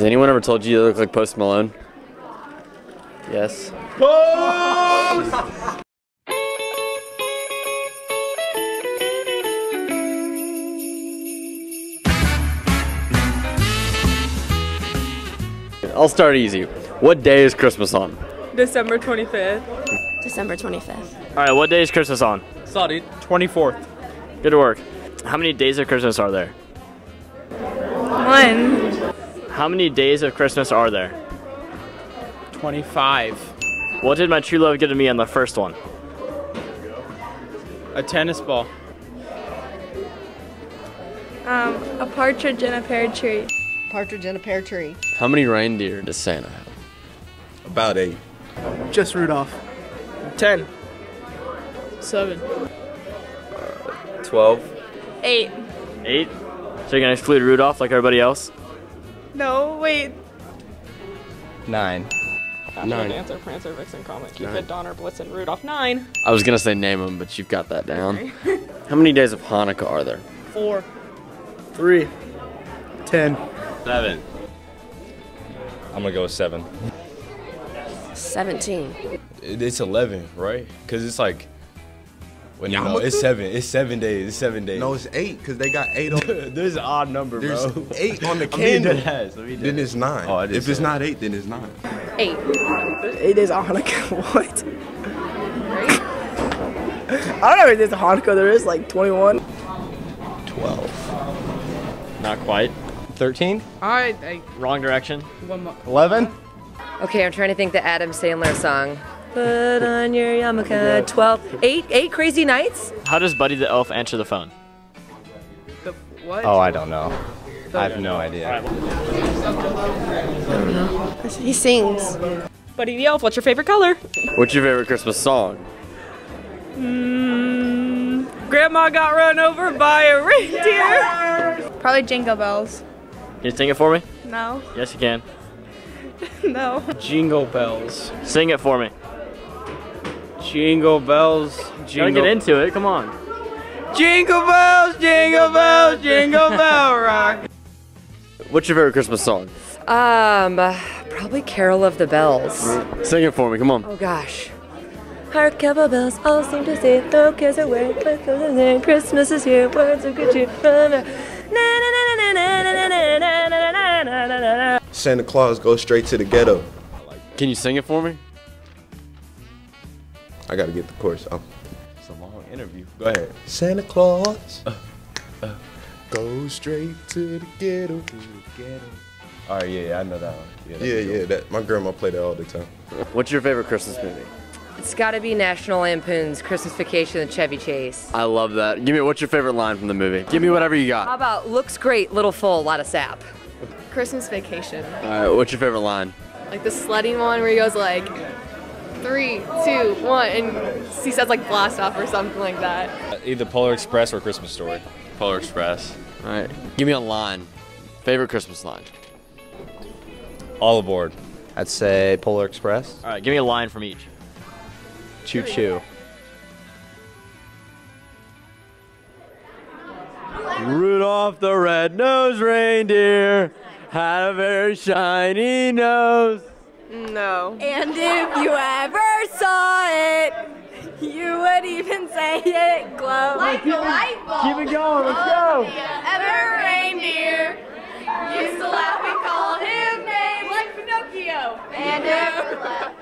Has anyone ever told you you look like Post Malone? Yes. Post! I'll start easy. What day is Christmas on? December 25th. December 25th. All right, what day is Christmas on? Sorry, 24th. Good work. How many days of Christmas are there? One. How many days of Christmas are there? 25. What did my true love give to me on the first one? A tennis ball. Um, a partridge in a pear tree. Partridge in a pear tree. How many reindeer does Santa have? About eight. Just Rudolph. 10. Seven. 12. Eight. Eight. So you're gonna exclude Rudolph like everybody else? No, wait. Nine. Nine. Dancer, Prancer, Vixen, Comet, Cupid, Donner, Blitzen, Rudolph. Nine. I was gonna say name them, but you've got that down. How many days of Hanukkah are there? Four. Three. Ten. Seven. I'm gonna go with seven. 17. It's 11, right? Because it's like. Well, no, no, it's seven. It's seven days. It's seven days. No, it's eight because they got eight on. There's an odd number, There's bro. eight on the I'm being candle. dead ass. I'm Then it's nine. Oh, if it's that. not eight, then it's nine. 8. Eight days of Hanukkah. What? I don't know if there's a Hanukkah. There is like 21. 12. Not quite. 13? I, I Wrong direction. 11? Okay, I'm trying to think the Adam Sandler song. Put on your yarmulke. 12. 8. 8 crazy nights? How does Buddy the Elf answer the phone? the what? Oh, I don't know. I have no idea. He sings. Buddy the Elf, what's your favorite color? What's your favorite Christmas song? Hmm, Grandma got run over by a reindeer. Probably Jingle Bells. Can you sing it for me? No, Yes, you can. no. Jingle bells. Sing it for me. Jingle bells, jingle. Gotta get into it, come on. Jingle bells, jingle bells, jingle bell rock. What's your favorite Christmas song? Um, probably Carol of the Bells. Sing it for me, come on. Oh gosh. Hark, cowbell bells, all seem to say, No cares away, Christmas is here, words of good cheer. Santa Claus goes straight to the ghetto. Can you sing it for me? I gotta get the chorus. Oh. It's a long interview. Go ahead. Santa Claus uh, uh. go straight to the ghetto. All right, yeah, yeah, I know that one. that's Yeah, a yeah. That my grandma played that all the time. What's your favorite Christmas movie? It's gotta be National Lampoon's Christmas Vacation with Chevy Chase. I love that. Give me what's your favorite line from the movie? Give me whatever you got. How about looks great, little full, lot of sap. Christmas Vacation. All right, what's your favorite line? Like the sledding one where he goes like three, two, one, and he says like blast off or something like that. Either Polar Express or Christmas Story. Polar Express. All right, give me a line. Favorite Christmas line. All aboard. I'd say Polar Express. All right, give me a line from each. Choo choo. Rudolph the red-nosed reindeer had a very shiny nose. No. And if you ever saw it, you would even say it glow. Like a light bulb. Keep it going, let's go. Oh, ever reindeer used to laugh and call him names like Pinocchio. And never left